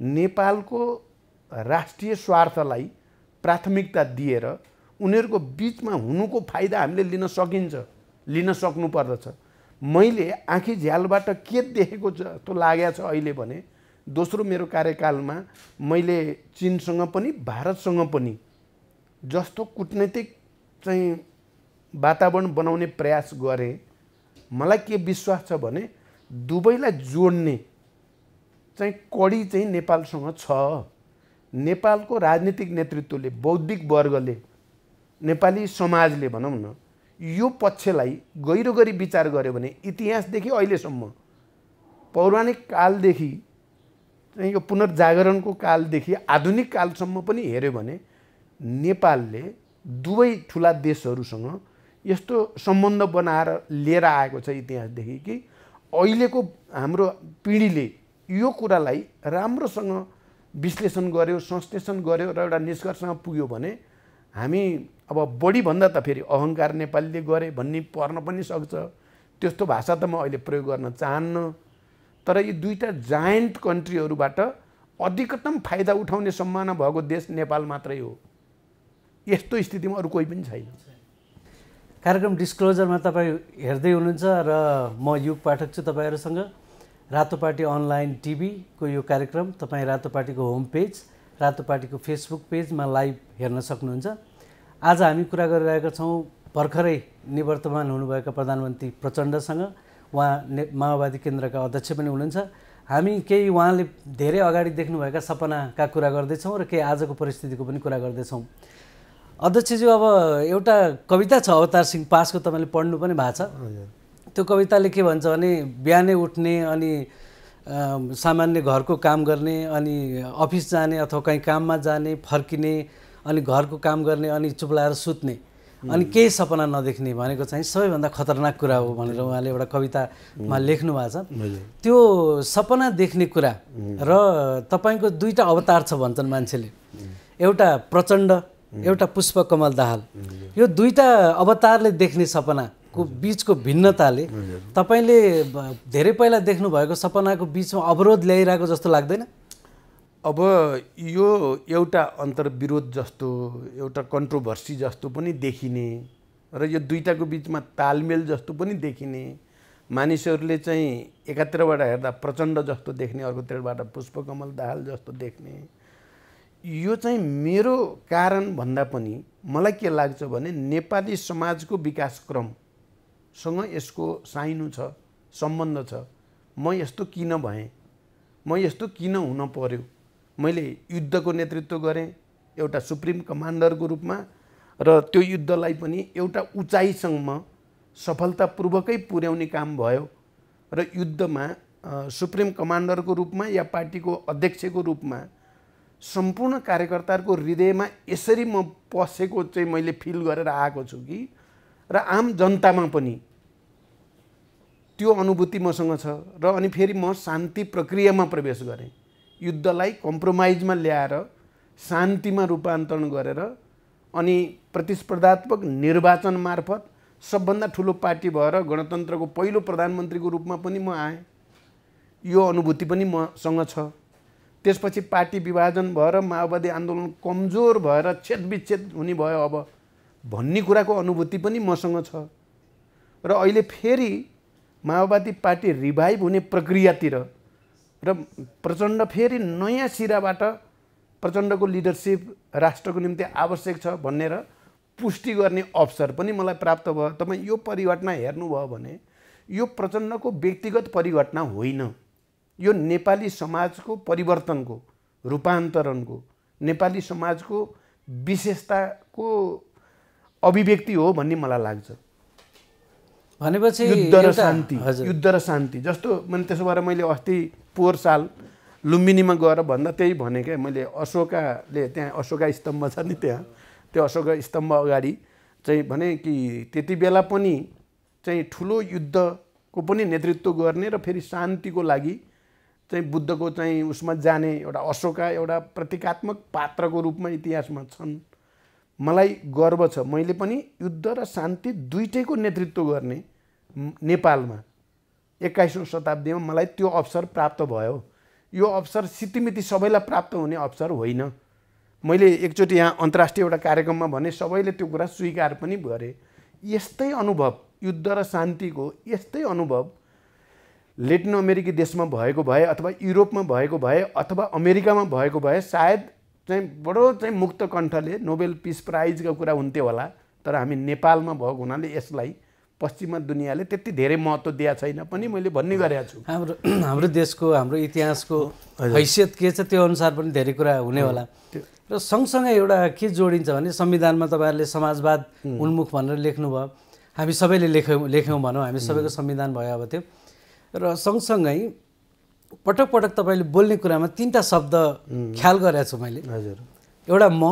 नेपालको राष्ट्रिय स्वार्थलाई प्राथमिकता दिएर उनीहरूको बिचमा हुनुको फाइदा हामीले लिन सकिन्छ लिन सक्नु पर्दछ। मैले आँखी झ्यालबाट के देखेको जस्तो लागेको छ अहिले भने दोस्रो मेरो कार्यकालमा मैले चिनसँग पनि भारतसँग पनि जस्तो कुटनैतिक चाहिँ वातावरण बनाउने प्रयास गरेँ मलाई के विश्वास छ भने दुवैलाई जोड्ने चाहिँ कडी चाहिँ नेपालसँग छ। नेपालको राजनीतिक नेतृत्वले बौद्धिक वर्गले नेपाली समाजले भनौँ न यो पक्षलाई गहिरो गरी विचार गर्यो भने इतिहासदेखि अहिलेसम्म पौराणिक कालदेखि यो पुनर्जागरणको कालदेखि आधुनिक कालसम्म पनि हेऱ्यो भने नेपालले दुवै ठुला देशहरूसँग यस्तो सम्बन्ध बनाएर लिएर आएको छ इतिहासदेखि कि अहिलेको हाम्रो पिँढीले यो कुरालाई राम्रोसँग विश्लेषण गर्यो संश्लेषण गर्यो र एउटा निष्कर्षमा पुग्यो भने हामी अब बढीभन्दा त फेरि अहङ्कार नेपालीले गरे भन्ने पर्न पनि सक्छ। त्यस्तो भाषा त म अहिले प्रयोग गर्न चाहन्न। तर यी दुईवटा जायन्ट कन्ट्रीहरूबाट अधिकतम फाइदा उठाउने सम्भावना भएको देश नेपाल मात्रै हो। यस्तो स्थितिमा अरू कोही पनि छैन। कार्यक्रम डिस्क्लोजरमा तपाईँ हेर्दै हुनुहुन्छ र म युग पाठक छु तपाईँहरूसँग। रातो पार्टी अनलाइन टिभीको यो कार्यक्रम तपाईँ रातो पार्टीको होम पेज रातो पार्टीको फेसबुक पेजमा लाइभ हेर्न सक्नुहुन्छ। आज हामी कुरा गरिरहेका छौँ भर्खरै निवर्तमान हुनुभएका प्रधानमन्त्री प्रचण्डसँग। उहाँ ने माओवादी केन्द्रका अध्यक्ष पनि हुनुहुन्छ। हामी केही उहाँले धेरै अगाडि देख्नुभएका सपनाका कुरा गर्दैछौँ र केही आजको परिस्थितिको पनि कुरा गर्दैछौँ। अध्यक्षज्यू अब एउटा कविता छ अवतार सिंह पासको तपाईँले पढ्नु पनि भएको छ। त्यो कविताले के भन्छ भने बिहानै उठ्ने अनि सामान्य घरको काम गर्ने अनि अफिस जाने अथवा कहीँ काममा जाने फर्किने अनि घरको काम गर्ने अनि चुप्लाएर सुत्ने। अनि केही सपना नदेख्ने भनेको चाहिँ सबैभन्दा खतरनाक कुरा हो भनेर उहाँले एउटा कवितामा लेख्नु भएको छ। त्यो सपना देख्ने कुरा र तपाईँको दुईवटा अवतार छ भन्छन् मान्छेले। एउटा प्रचण्ड एउटा पुष्पकमल दाहाल। यो दुईवटा अवतारले देख्ने सपनाको बिचको भिन्नताले तपाईँले धेरै पहिला देख्नुभएको सपनाको बिचमा अवरोध ल्याइरहेको जस्तो लाग्दैन? अब यो एउटा अन्तर्विरोध जस्तो एउटा कन्ट्रोभर्सी जस्तो पनि देखिने र यो दुइटाको बिचमा तालमेल जस्तो पनि देखिने मानिसहरूले चाहिँ एकातिरबाट हेर्दा प्रचण्ड जस्तो देख्ने अर्कोतिरबाट पुष्पकमल दाहाल जस्तो देख्ने। यो चाहिँ मेरो कारण भन्दा पनि मलाई के लाग्छ भने नेपाली समाजको विकास क्रमसँग यसको साइनो छ सम्बन्ध छ। म यस्तो किन भएँ? म यस्तो किन हुन पर्यो? मैले युद्धको नेतृत्व गरेँ एउटा सुप्रिम कमान्डरको रूपमा र त्यो युद्धलाई पनि एउटा उचाइसम्म सफलतापूर्वकै पुर्याउने काम भयो र युद्धमा सुप्रिम कमान्डरको रूपमा या पार्टीको अध्यक्षको रूपमा सम्पूर्ण कार्यकर्ताहरूको हृदयमा यसरी म पसेको चाहिँ मैले फिल गरेर आएको छु कि र आम जनतामा पनि त्यो अनुभूति मसँग छ र अनि फेरि म शान्ति प्रक्रियामा प्रवेश गरेँ। युद्धलाई कम्प्रोमाइजमा ल्याएर शान्तिमा रूपान्तरण गरेर अनि प्रतिस्पर्धात्मक निर्वाचन मार्फत सबभन्दा ठुलो पार्टी भएर गणतन्त्रको पहिलो प्रधानमन्त्रीको रूपमा पनि म आएँ। यो अनुभूति पनि मसँग छ। त्यसपछि पार्टी विभाजन भएर माओवादी आन्दोलन कमजोर भएर छेदविच्छेद हुने भयो अब भन्ने कुराको अनुभूति पनि मसँग छ। र अहिले फेरि माओवादी पार्टी रिभाइभ हुने प्रक्रियातिर र प्रचण्ड फेरि नयाँ सिराबाट प्रचण्डको लिडरसिप राष्ट्रको निम्ति आवश्यक छ भनेर पुष्टि गर्ने अवसर पनि मलाई प्राप्त भयो। तपाईँ यो परिघटना हेर्नुभयो भने यो प्रचण्डको व्यक्तिगत परिघटना होइन। यो नेपाली समाजको परिवर्तनको रूपान्तरणको नेपाली समाजको विशेषताको अभिव्यक्ति हो भन्ने मलाई लाग्छ। भनेपछि युद्ध र शान्ति युद्ध र शान्ति जस्तो मैले त्यसो भएर मैले अस्ति पोहोर साल लुम्बिनीमा गएर भन्दा त्यही भने क्या मैले अशोकाले त्यहाँ अशोका स्तम्भ छ नि त्यहाँ त्यो अशोका स्तम्भ अगाडि चाहिँ भने कि त्यति बेला पनि चाहिँ ठुलो युद्धको पनि नेतृत्व गर्ने र फेरि शान्तिको लागि चाहिँ बुद्धको चाहिँ उसमा जाने एउटा अशोका एउटा प्रतीकात्मक पात्रको रूपमा इतिहासमा छन्। मलाई गर्व छ मैले पनि युद्ध र शान्ति दुइटैको नेतृत्व गर्ने नेपालमा। एक्काइसौँ शताब्दीमा मलाई त्यो अवसर प्राप्त भयो। यो अवसर सितिमिति सबैलाई प्राप्त हुने अवसर होइन। मैले एकचोटि यहाँ अन्तर्राष्ट्रिय एउटा कार्यक्रममा भने सबैले त्यो कुरा स्वीकार पनि गरे। यस्तै अनुभव युद्ध र शान्तिको यस्तै अनुभव लेटिन अमेरिकी देशमा भएको भए अथवा युरोपमा भएको भए अथवा अमेरिकामा भएको भए सायद चाहिँ बडो चाहिँ मुक्त कण्ठले नोबेल पिस प्राइजको कुरा हुन्थ्यो होला। तर हामी नेपालमा भएको हुनाले यसलाई पश्चिमा दुनियाँले त्यति धेरै महत्त्व दिएको छैन पनि मैले भन्ने गरेको छु। हाम्रो हाम्रो देशको हाम्रो इतिहासको हैसियत के छ त्यो अनुसार पनि धेरै कुरा हुने होला। र सँगसँगै एउटा के जोडिन्छ भने संविधानमा तपाईँहरूले समाजवाद उन्मुख भनेर लेख्नुभयो। हामी सबैले लेख्यौँ लेख्यौँ भनौँ हामी सबैको संविधान भयो अब त्यो। र सँगसँगै पटक पटक तपाईँले बोल्ने कुरामा तिनवटा शब्द ख्याल गरेको छु मैले। हजुर। एउटा म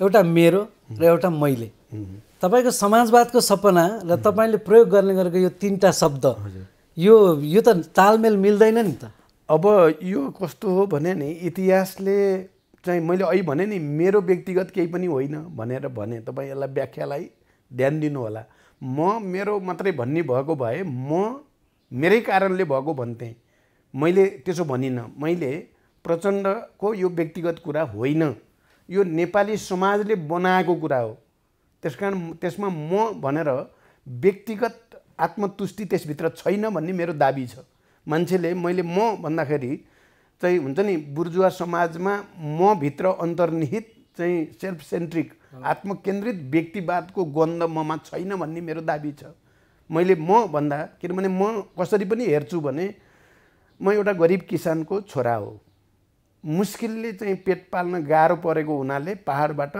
एउटा मेरो र एउटा मैले। तपाईँको समाजवादको सपना र तपाईँले प्रयोग गर्ने गरेको यो तिनवटा शब्द यो यो त तालमेल मिल्दैन नि त। अब यो कस्तो हो भने नि इतिहासले चाहिँ मैले अहिले भने नि मेरो व्यक्तिगत केही पनि होइन भनेर भने तपाईँ यसलाई व्याख्यालाई ध्यान दिनु होला म मेरो मात्रै भन्ने भएको भए म मेरै कारणले भएको भन्थेँ। मैले त्यसो भनिनँ मैले प्रचण्डको यो व्यक्तिगत कुरा होइन। यो नेपाली समाजले बनाएको कुरा हो। त्यस कारण त्यसमा म भनेर व्यक्तिगत आत्मतुष्टि त्यसभित्र छैन भन्ने मेरो दाबी छ। मान्छेले मैले म भन्दाखेरि चाहिँ हुन्छ नि बुर्जुवा समाजमा म भित्र अन्तर्निहित चाहिँ सेल्फ सेन्ट्रिक आत्मकेन्द्रित व्यक्तिवादको गन्ध ममा छैन भन्ने मेरो दाबी छ। मैले म भन्दा किनभने म कसरी पनि हेर्छु भने म एउटा गरिब किसानको छोरा हो। मुस्किलले चाहिँ पेट पाल्न गाह्रो परेको हुनाले पाहाडबाट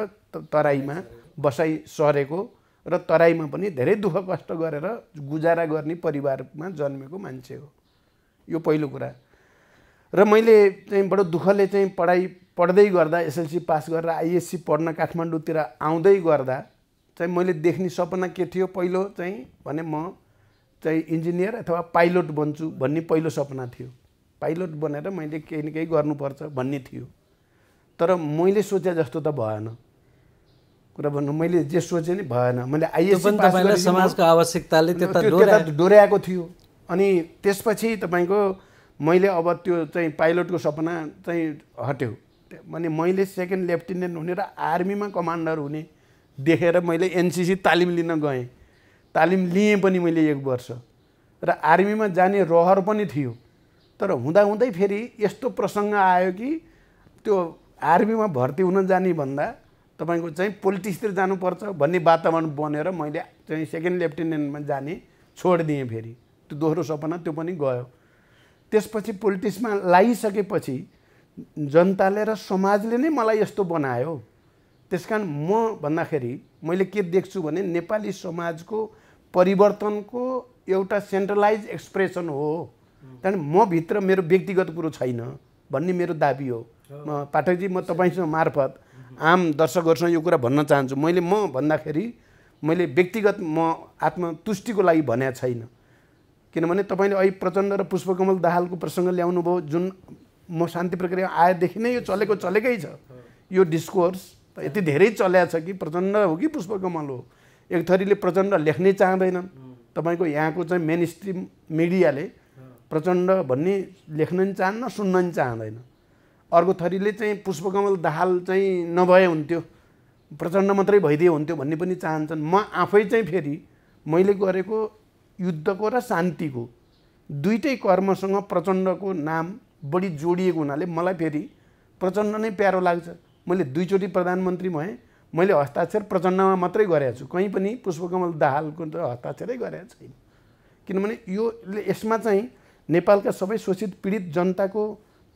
तराईमा बसाइ सरेको र तराईमा पनि धेरै दुःख कष्ट गरेर गुजारा गर्ने परिवारमा जन्मेको मान्छे हो। यो पहिलो कुरा। र मैले चाहिँ बडो दुःखले चाहिँ पढाइ पढ्दै गर्दा एसएलसी पास गरेर आइएससी पढ्न काठमाडौँतिर आउँदै गर्दा चाहिँ मैले देख्ने सपना के थियो पहिलो चाहिँ भने म चाहिँ इन्जिनियर अथवा पाइलट बन्छु भन्ने पहिलो सपना थियो। पाइलट बनेर मैले केही न केही गर्नुपर्छ भन्ने थियो। तर मैले सोचे जस्तो त भएन। कुरा भन्नु मैले जे सोचेँ नि भएन। मैले आइएससी समाजको आवश्यकताले डोर्याएको थियो। अनि त्यसपछि तपाईँको मैले अब त्यो चाहिँ पाइलटको सपना चाहिँ हट्यो। अनि मैले सेकेन्ड लेफ्टिनेन्ट हुने र आर्मीमा कमान्डर हुने देखेर मैले एनसिसी तालिम लिन गएँ। तालिम लिएँ पनि मैले एक वर्ष। र आर्मीमा जाने रहर पनि थियो। तर हुँदाहुँदै फेरि यस्तो प्रसङ्ग आयो कि त्यो आर्मीमा भर्ती हुन जाने भन्दा तपाईँको चाहिँ पोलिटिक्सतिर जानुपर्छ भन्ने वातावरण बनेर मैले चाहिँ सेकेन्ड लेफ्टिनेन्टमा जाने छोडिदिएँ फेरि। त्यो दोहोरो सपना त्यो पनि गयो। त्यसपछि पोलिटिक्समा लगाइसकेपछि जनताले र समाजले नै मलाई यस्तो बनायो। त्यस कारण म भन्दाखेरि मैले के देख्छु भने नेपाली समाजको परिवर्तनको एउटा सेन्ट्रलाइज एक्सप्रेसन हो। त्यहाँदेखि म भित्र मेरो व्यक्तिगत कुरो छैन भन्ने मेरो दाबी हो। म पाठकजी म तपाईँसँग मार्फत आम दर्शकहरूसँग यो कुरा भन्न चाहन्छु। मैले म भन्दाखेरि मैले व्यक्तिगत म आत्मतुष्टिको लागि भनेको छैन। किनभने तपाईँले अहिले प्रचण्ड र पुष्पकमल दाहालको प्रसङ्ग ल्याउनु भयो जुन म शान्ति प्रक्रिया आएदेखि नै यो चलेको चलेकै छ। यो डिस्कोर्स यति धेरै चल्या छ कि प्रचण्ड हो कि पुष्पकमल हो। एक थरीले प्रचण्ड लेख्नै चाहँदैनन्। तपाईँको यहाँको चाहिँ मेन स्ट्रिम मिडियाले प्रचण्ड भन्ने लेख्न पनि चाहन्न सुन्न पनि चाहँदैन अर्को थरीले चाहिँ पुष्पकमल दाहाल चाहिँ नभए हुन्थ्यो प्रचण्ड मात्रै भइदिए हुन्थ्यो भन्ने पनि चाहन्छन्। म आफै चाहिँ फेरि मैले गरेको युद्धको र शान्तिको दुइटै कर्मसँग प्रचण्डको नाम बढी जोडिएको हुनाले मलाई फेरि प्रचण्ड नै प्यारो लाग्छ। मैले दुईचोटि प्रधानमन्त्री भएँ मैले हस्ताक्षर प्रचण्डमा मात्रै गरेको छु। कहीँ पनि पुष्पकमल दाहालको त हस्ताक्षरै गरेको छैन। किनभने यो यसमा चाहिँ नेपालका सबै शोषित पीडित जनताको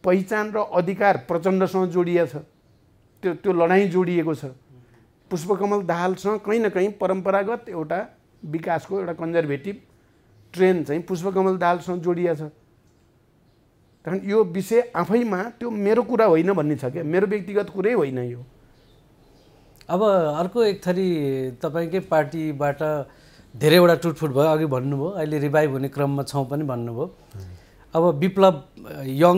पहिचान र अधिकार प्रचण्डसँग जोडिएको छ। त्यो त्यो लडाइँ जोडिएको छ। पुष्पकमल दाहालसँग कहीँ न कहीँ परम्परागत एउटा विकासको एउटा कन्जर्भेटिभ ट्रेन चाहिँ पुष्पकमल दाहालसँग जोडिएको छ। कारण यो विषय आफैमा त्यो मेरो कुरा होइन भन्ने छ क्या। मेरो व्यक्तिगत कुरै होइन यो। अब अर्को एक थरी तपाईँकै पार्टीबाट धेरैवटा टुटफुट भयो। अघि भन्नुभयो अहिले रिभाइभ हुने क्रममा छौँ पनि भन्नुभयो। अब विप्लव यङ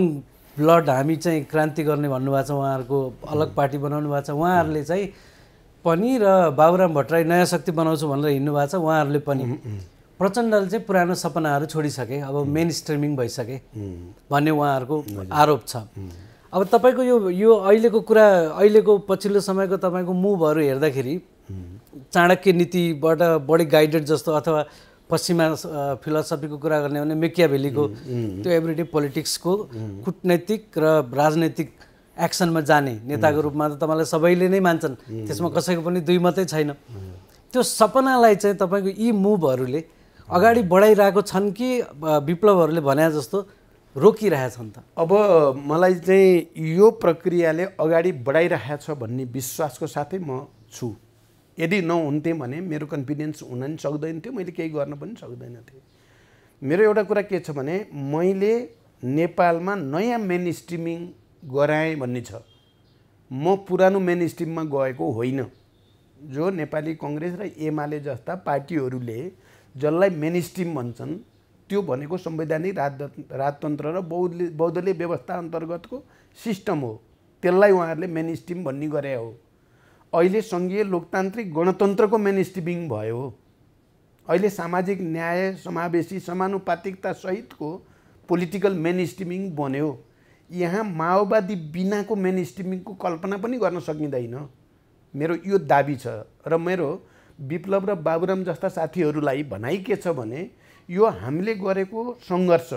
ब्लड हामी चाहिँ क्रान्ति गर्ने भन्नुभएको छ उहाँहरूको अलग पार्टी बनाउनु भएको छ। उहाँहरूले चाहिँ पनि र बाबुराम भट्टराई नयाँ शक्ति बनाउँछु भनेर हिँड्नु भएको छ उहाँहरूले पनि। प्रचण्डले चाहिँ पुरानो सपनाहरू छोडिसके अब मेन स्ट्रिमिङ भइसके भन्ने उहाँहरूको आरोप छ। अब तपाईँको यो यो अहिलेको कुरा अहिलेको पछिल्लो समयको तपाईँको मुभहरू हेर्दाखेरि चाणक्य नीतिबाट बढी गाइडेड जस्तो अथवा पश्चिमा फिलोसफीको कुरा गर्ने भने मेकियाभेलीको त्यो एभ्रिडे पोलिटिक्सको कुटनैतिक र राजनैतिक एक्सनमा जाने नेताको रूपमा त तपाईँलाई सबैले नै मान्छन्। त्यसमा कसैको पनि दुई मात्रै छैन। त्यो सपनालाई चाहिँ तपाईँको यी मुभहरूले अगाडि बढाइरहेको छन् कि विप्लवहरूले भने जस्तो रोकिरहेछन् त? अब मलाई चाहिँ यो प्रक्रियाले अगाडि बढाइरहेछ भन्ने विश्वासको साथै म छु। यदि नहुन्थेँ भने मेरो कन्फिडेन्स हुन नि सक्दैन थियो मैले केही गर्न पनि सक्दैन थिएँ। मेरो एउटा कुरा के छ भने मैले नेपालमा नयाँ मेन स्ट्रिमिङ गराएँ भन्ने छ। म पुरानो मेन स्ट्रिममा गएको होइन। जो नेपाली कङ्ग्रेस र एमाले जस्ता पार्टीहरूले जसलाई मेन स्ट्रिम भन्छन् त्यो भनेको संवैधानिक राज राजतन्त्र र बहुदलीय बहुदलीय व्यवस्था अन्तर्गतको सिस्टम हो। त्यसलाई उहाँहरूले मेन स्ट्रिम भन्ने गरे हो। अहिले सङ्घीय लोकतान्त्रिक गणतन्त्रको मेन भयो अहिले सामाजिक न्याय समावेशी समानुपातिकता सहितको पोलिटिकल मेन स्ट्रिमिङ बन्यो। यहाँ माओवादी बिनाको मेन स्ट्रिमिङको कल्पना पनि गर्न सकिँदैन। मेरो यो दाबी छ र मेरो विप्लव र बाबुराम जस्ता साथीहरूलाई भनाइ के छ भने यो हामीले गरेको सङ्घर्ष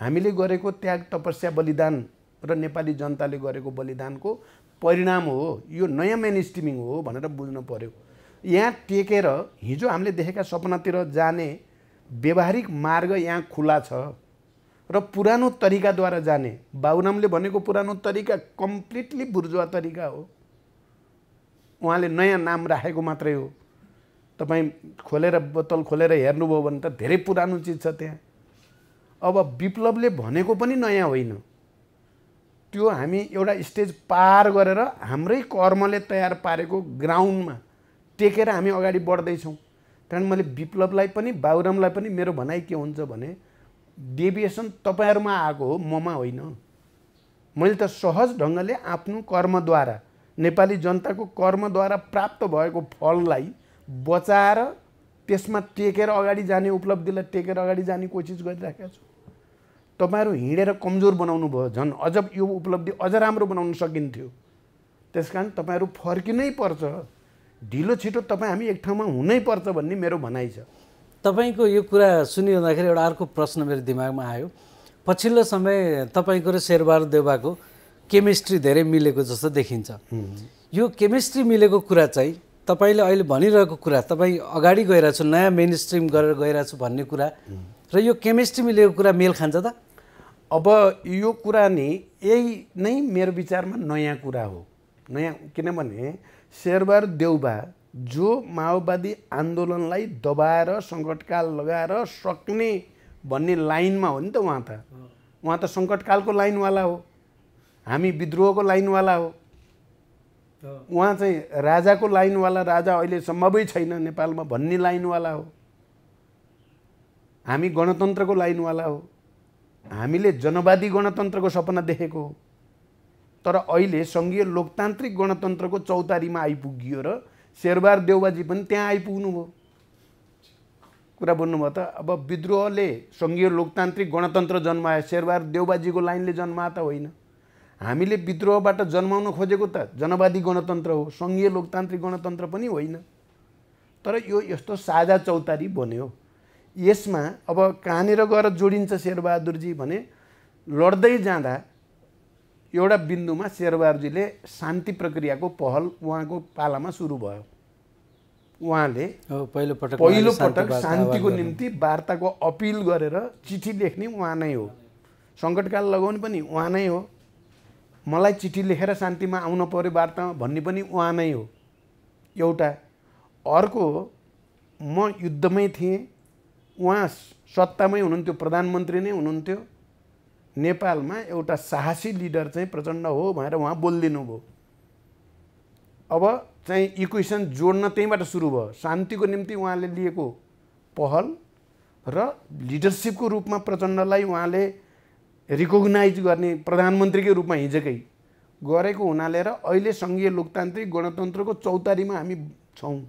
हामीले गरेको त्याग तपस्या बलिदान र नेपाली जनताले गरेको बलिदानको परिणाम हो यो नयाँ मेन स्ट्रिमिङ हो भनेर बुझ्नु पर्यो। यहाँ टेकेर हिजो हामीले देखेका सपनातिर जाने व्यवहारिक मार्ग यहाँ खुला छ र पुरानो तरिकाद्वारा जाने बाबुरामले भनेको पुरानो तरिका कम्प्लिटली बुर्जुवा तरिका हो। उहाँले नयाँ नाम राखेको मात्रै हो। तपाईँ खोलेर बोतल खोलेर हेर्नुभयो भने त धेरै पुरानो चिज छ त्यहाँ। अब विप्लवले भनेको पनि नयाँ होइन। त्यो हामी एउटा स्टेज पार गरेर हाम्रै कर्मले तयार पारेको ग्राउन्डमा टेकेर हामी अगाडि बढ्दैछौँ। त्यहाँदेखि मैले विप्लवलाई पनि बाबुरामलाई पनि मेरो भनाइ के हुन्छ भने डेभिएसन तपाईँहरूमा आएको हो ममा होइन। मैले त सहज ढङ्गले आफ्नो कर्मद्वारा नेपाली जनताको कर्मद्वारा प्राप्त भएको फललाई बचाएर त्यसमा टेकेर अगाडि जाने उपलब्धिलाई टेकेर अगाडि जाने कोसिस गरिराखेको छु। तपाईँहरू हिँडेर कमजोर बनाउनु भयो। झन् अझ यो उपलब्धि अझ राम्रो बनाउन सकिन्थ्यो। त्यस कारण तपाईँहरू फर्किनै पर्छ। ढिलो छिटो तपाईँ हामी एक ठाउँमा हुनै पर्छ भन्ने मेरो भनाइ छ। तपाईँको यो कुरा सुनिरहँदाखेरि एउटा अर्को प्रश्न मेरो दिमागमा आयो। पछिल्लो समय तपाईँको र शेरबहादुर देवाको केमिस्ट्री धेरै मिलेको जस्तो देखिन्छ। यो केमिस्ट्री मिलेको कुरा चाहिँ तपाईँले अहिले भनिरहेको कुरा तपाईँ अगाडि गइरहेको छु नयाँ मेन स्ट्रिम गरेर गइरहेको छु भन्ने कुरा र यो केमिस्ट्री मिलेको कुरा मेल खान्छ त? अब यो कुरा नि यही नै मेरो विचारमा नयाँ कुरा हो। नयाँ किनभने शेरबहादुर देउबा जो माओवादी आन्दोलनलाई दबाएर सङ्कटकाल लगाएर सक्ने भन्ने लाइनमा हो नि त उहाँ त। उहाँ त सङ्कटकालको लाइनवाला हो। हामी विद्रोहको लाइनवाला हो। उहाँ चाहिँ राजाको लाइनवाला राजा अहिले सम्भवै छैन नेपालमा भन्ने लाइनवाला हो। हामी गणतन्त्रको लाइनवाला हो। हामीले जनवादी गणतन्त्रको सपना देखेको हो। तर अहिले सङ्घीय लोकतान्त्रिक गणतन्त्रको चौतारीमा आइपुगियो र शेरबहार देउबाजी पनि त्यहाँ आइपुग्नु भयो। कुरा भन्नुभयो त? अब विद्रोहले सङ्घीय लोकतान्त्रिक गणतन्त्र जन्मायो शेरबहार देउबाजीको लाइनले जन्मा त होइन। हामीले विद्रोहबाट जन्माउन खोजेको त जनवादी गणतन्त्र हो सङ्घीय लोकतान्त्रिक गणतन्त्र पनि होइन। तर यो यस्तो साझा चौतारी बन्यो। यसमा अब कहाँनिर गएर जोडिन्छ शेरबहादुरजी भने लड्दै जाँदा एउटा बिन्दुमा शेरबहादुरजीले शान्ति प्रक्रियाको पहल उहाँको पालामा सुरु भयो। उहाँले पहिलोपटक पहिलोपटक शान्तिको निम्ति वार्ताको अपिल गरेर चिठी लेख्ने उहाँ नै हो। सङ्कटकाल लगाउने पनि उहाँ नै हो। मलाई चिठी लेखेर शान्तिमा आउन पऱ्यो वार्तामा भन्ने पनि उहाँ नै हो। एउटा अर्को म युद्धमै थिएँ। उहाँ सत्तामै हुनुहुन्थ्यो प्रधानमन्त्री नै हुनुहुन्थ्यो। नेपालमा एउटा साहसी लिडर चाहिँ प्रचण्ड हो भनेर उहाँ बोलिदिनु भयो। अब चाहिँ इक्वेसन जोड्न त्यहीँबाट सुरु भयो। शान्तिको निम्ति उहाँले लिएको पहल र लिडरसिपको रूपमा प्रचण्डलाई उहाँले रिकगनाइज गर्ने प्रधानमन्त्रीकै रूपमा हिजोकै गरेको हुनाले र अहिले सङ्घीय लोकतान्त्रिक गणतन्त्रको चौतारीमा हामी छौँ।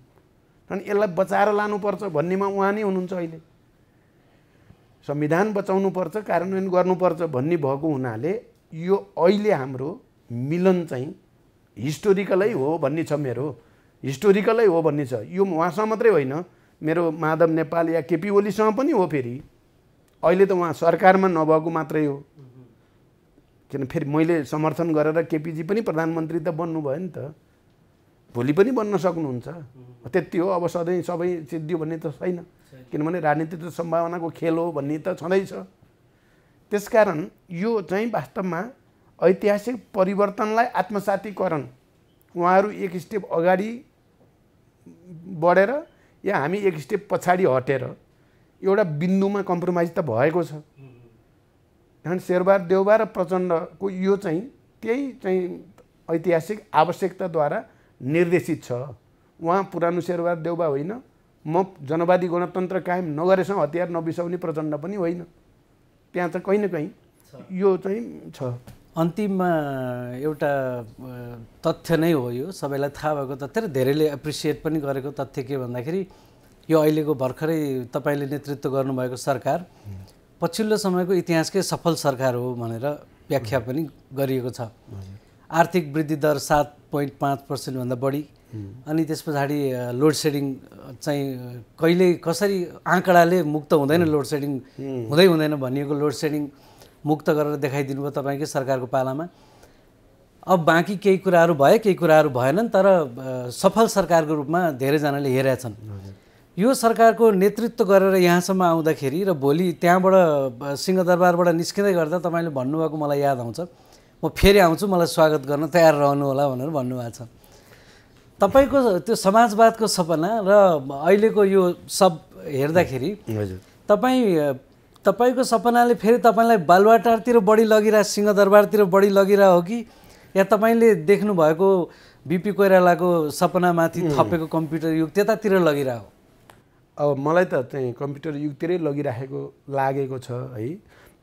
अनि यसलाई बचाएर लानुपर्छ भन्नेमा उहाँ नै हुनुहुन्छ अहिले। संविधान बचाउनुपर्छ कार्यान्वयन गर्नुपर्छ भन्ने भएको हुनाले यो अहिले हाम्रो मिलन चाहिँ हिस्टोरिकलै हो भन्ने छ मेरो। हिस्टोरिकलै हो भन्ने छ। यो उहाँसँग मात्रै होइन। मेरो माधव नेपाल या केपी ओलीसँग पनि हो फेरि। अहिले त उहाँ सरकारमा नभएको मात्रै हो। किन फेरि मैले समर्थन गरेर केपिजी पनि प्रधानमन्त्री त बन्नुभयो नि त। भोलि पनि बन्न सक्नुहुन्छ। त्यति हो। अब सधैँ सबै सिद्धियो भन्ने त छैन। किनभने राजनीति त सम्भावनाको खेल हो भन्ने त छँदैछ त्यसकारण यो चाहिँ वास्तवमा ऐतिहासिक परिवर्तनलाई आत्मसातीकरण उहाँहरू एक स्टेप अगाडि बढेर या हामी एक स्टेप पछाडि हटेर एउटा बिन्दुमा कम्प्रोमाइज त भएको छ। कारण शेरबहादुर देउबा र प्रचण्डको यो चाहिँ त्यही चाहिँ ऐतिहासिक आवश्यकताद्वारा निर्देशित छ। उहाँ पुरानो शेरबहादुर देउबा होइन म जनवादी गणतन्त्र कायम नगरेसँग हतियार नबिसाउने प्रचण्ड पनि होइन। त्यहाँ चाहिँ कहीँ न कहीँ यो चाहिँ छ। अन्तिममा एउटा तथ्य नै हो यो। सबैलाई थाहा भएको तथ्य र धेरैले एप्रिसिएट पनि गरेको तथ्य के भन्दाखेरि यो अहिलेको भर्खरै तपाईँले नेतृत्व गर्नुभएको सरकार पछिल्लो समयको इतिहासकै सफल सरकार हो भनेर व्याख्या पनि गरिएको छ। आर्थिक वृद्धि दर सात पोइन्ट पाँच पर्सेन्टभन्दा बढी। अनि त्यस पछाडि लोड सेडिङ चाहिँ कहिले कसरी आँकडाले मुक्त हुँदैन लोड सेडिङ हुँदै हुँदैन भनिएको लोड सेडिङ मुक्त गरेर देखाइदिनु भयो तपाईँकै सरकारको पालामा। अब बाँकी केही कुराहरू भए केही कुराहरू भएनन् तर सफल सरकारको रूपमा धेरैजनाले हेरेका छन्। यो सरकारको नेतृत्व गरेर यहाँसम्म आउँदाखेरि र भोलि त्यहाँबाट सिंहदरबारबाट निस्किँदै गर्दा तपाईँले भन्नुभएको मलाई याद आउँछ। म फेरि आउँछु मलाई स्वागत गर्न तयार रहनु होला भनेर भन्नुभएको छ। तपाईँको त्यो समाजवादको सपना र अहिलेको यो सब हेर्दाखेरि तपाईँ तपाईँको सपनाले फेरि तपाईँलाई बालुवाटारतिर बढी लगिरह सिंहदरबारतिर बढी लगिरह हो कि? या तपाईँले देख्नुभएको बिपी कोइरालाको सपनामाथि थपेको कम्प्युटर युग त्यतातिर लगिरह हो? अब मलाई त चाहिँ कम्प्युटर युगतिरै लगिराखेको लागेको छ है।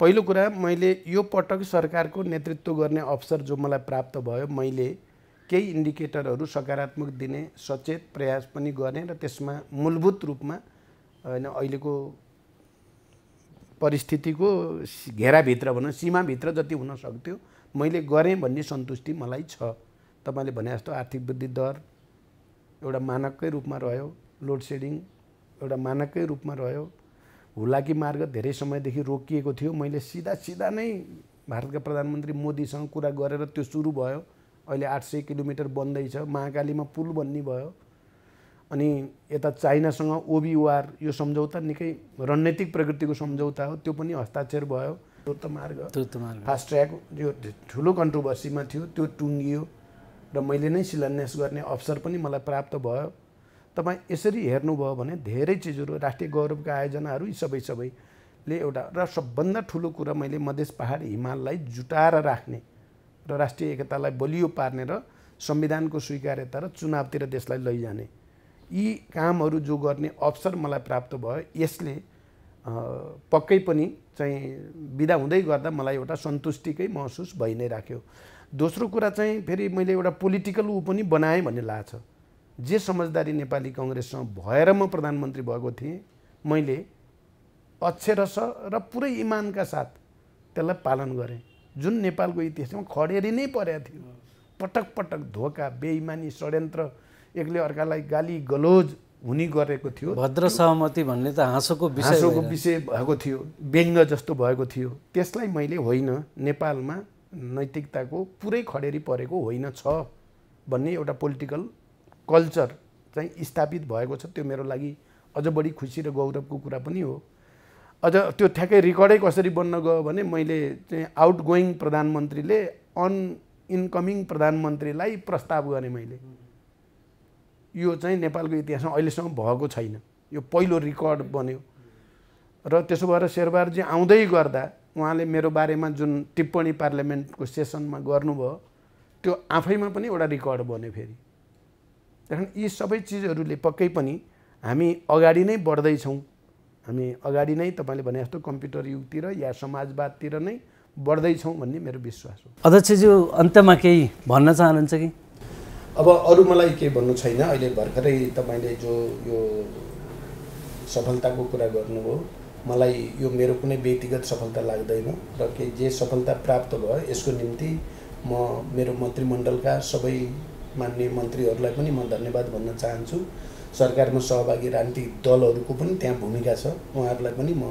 पहिलो कुरा मैले यो पटक सरकारको नेतृत्व गर्ने अवसर जो मलाई प्राप्त भयो मैले केही इन्डिकेटरहरू सकारात्मक दिने सचेत प्रयास पनि गरेँ र त्यसमा मूलभूत रूपमा होइन अहिलेको परिस्थितिको घेराभित्र भनौँ सीमाभित्र जति हुन सक्थ्यो मैले गरेँ भन्ने सन्तुष्टि मलाई छ। तपाईँले भने जस्तो आर्थिक वृद्धि दर एउटा मानककै रूपमा रह्यो लोड सेडिङ एउटा मानककै रूपमा रह्यो हुलाकी मार्ग धेरै समयदेखि रोकिएको थियो। मैले सिधा सिधा नै भारतका प्रधानमन्त्री मोदीसँग कुरा गरेर त्यो सुरु भयो। अहिले आठ सय किलोमिटर बन्दैछ महाकालीमा पुल बन्ने भयो। अनि यता चाइनासँग ओबिओआर यो सम्झौता निकै रणनीतिक प्रकृतिको सम्झौता हो। त्यो पनि हस्ताक्षर भयो। द्रुत मार्ग। फास्ट ट्र्याक यो ठुलो कन्ट्रोभर्सीमा थियो। त्यो टुङ्गियो र मैले नै शिलान्यास गर्ने अवसर पनि मलाई प्राप्त भयो। तपाईँ यसरी हेर्नुभयो भने धेरै चिजहरू राष्ट्रिय गौरवका आयोजनाहरू यी सबै सबैले एउटा र सबभन्दा ठुलो कुरा मैले मधेस पहाड हिमाललाई जुटाएर राख्ने र राष्ट्रिय एकतालाई बलियो पार्ने र संविधानको स्वीकार्यता र चुनावतिर देशलाई लैजाने। यी कामहरू जो गर्ने अवसर मलाई प्राप्त भयो यसले पक्कै पनि चाहिँ बिदा हुँदै गर्दा मलाई एउटा सन्तुष्टिकै महसुस भइ नै राख्यो। दोस्रो कुरा चाहिँ फेरि मैले एउटा पोलिटिकल ऊ पनि बनाएँ भन्ने लाग्छ। जे समझदारी नेपाली कङ्ग्रेससँग भएर म प्रधानमन्त्री भएको थिएँ मैले अक्षरस र पुरै इमानका साथ त्यसलाई पालन गरेँ। जुन नेपालको इतिहासमा खडेरी नै परेको थियो। पटक पटक धोका बेइमानी षड्यन्त्र एकले अर्कालाई गाली गलोज हुने गरेको थियो। भद्र सहमति भन्ने त हाँसोको हाँसोको विषय भएको थियो व्यङ्ग जस्तो भएको थियो। त्यसलाई मैले होइन नेपालमा नैतिकताको पुरै खडेरी परेको होइन छ भन्ने एउटा पोलिटिकल कल्चर चाहिँ स्थापित भएको छ। त्यो मेरो लागि अझ बढी खुसी र गौरवको कुरा पनि हो। अझ त्यो ठ्याक्कै रेकर्डै कसरी बन्न गयो भने मैले चाहिँ आउट गोइङ प्रधानमन्त्रीले अन इन्कमिङ प्रधानमन्त्रीलाई प्रस्ताव गरेँ मैले। यो चाहिँ नेपालको इतिहासमा अहिलेसम्म भएको छैन। यो पहिलो रेकर्ड बन्यो। र त्यसो भएर शेरबहादुरजी आउँदै गर्दा उहाँले मेरो बारेमा जुन टिप्पणी पार्लियामेन्टको सेसनमा गर्नुभयो त्यो आफैमा पनि एउटा रेकर्ड बन्यो फेरि। त्यहाँदेखि यी सबै चिजहरूले पक्कै पनि हामी अगाडि नै बढ्दैछौँ। हामी अगाडि नै तपाईँले भने जस्तो कम्प्युटर युगतिर या समाजवादतिर नै बढ्दैछौँ भन्ने मेरो विश्वास हो। अध्यक्षज्यू अन्त्यमा केही भन्न चाहनुहुन्छ कि? अब अरू मलाई के भन्नु छैन। अहिले भर्खरै तपाईँले जो यो सफलताको कुरा गर्नुभयो मलाई यो मेरो कुनै व्यक्तिगत सफलता लाग्दैन र के जे सफलता प्राप्त भयो यसको निम्ति म मेरो मन्त्रीमण्डलका सबै मान्य मन्त्रीहरूलाई पनि म धन्यवाद भन्न चाहन्छु। सरकारमा सहभागी राजनीतिक दलहरूको पनि त्यहाँ भूमिका छ। उहाँहरूलाई पनि म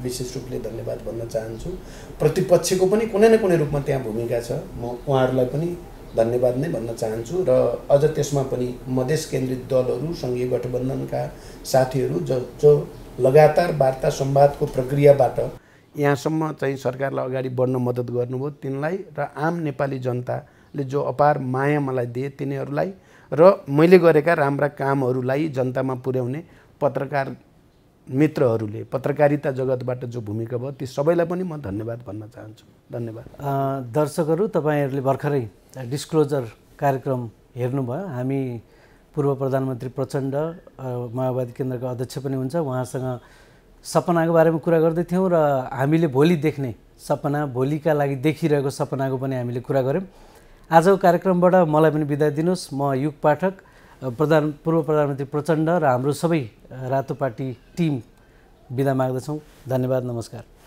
विशेष रूपले धन्यवाद भन्न चाहन्छु। प्रतिपक्षको पनि कुनै न कुनै रूपमा त्यहाँ भूमिका छ। म उहाँहरूलाई पनि धन्यवाद नै भन्न चाहन्छु र अझ त्यसमा पनि मधेस केन्द्रित दलहरू सङ्घीय गठबन्धनका साथीहरू जो जो लगातार वार्ता संवादको प्रक्रियाबाट यहाँसम्म चाहिँ सरकारलाई अगाडि बढ्न मद्दत गर्नुभयो। तिनलाई र आम नेपाली जनताले जो अपार माया मलाई दिए तिनीहरूलाई र मैले गरेका राम्रा कामहरूलाई जनतामा पुर्याउने पत्रकार मित्रहरूले पत्रकारिता जगतबाट जो भूमिका भयो ती सबैलाई पनि म धन्यवाद भन्न चाहन्छु। धन्यवाद। दर्शकहरू तपाईँहरूले भर्खरै डिस्क्लोजर कार्यक्रम हेर्नुभयो। हामी पूर्व प्रधानमन्त्री प्रचण्ड माओवादी केन्द्रको अध्यक्ष पनि हुन्छ। उहाँसँग सपनाको बारेमा कुरा गर्दै थियौँ र हामीले भोलि देख्ने सपना भोलिका लागि देखिरहेको सपनाको पनि हामीले कुरा गऱ्यौँ। आजको कार्यक्रमबाट मलाई पनि बिदा दिनुहोस्। म युग पाठक प्रधान पूर्व प्रधानमन्त्री प्रचण्ड र हाम्रो सबै रातो पार्टी टिम बिदा माग्दछौँ। धन्यवाद नमस्कार।